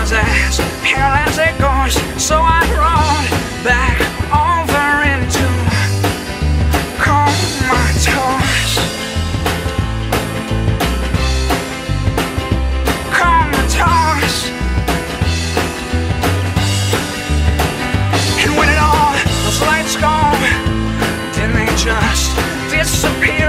was as pale as it goes. So I rolled back over into comatose. Comatose. And when it all those lights gone, didn't they just disappear?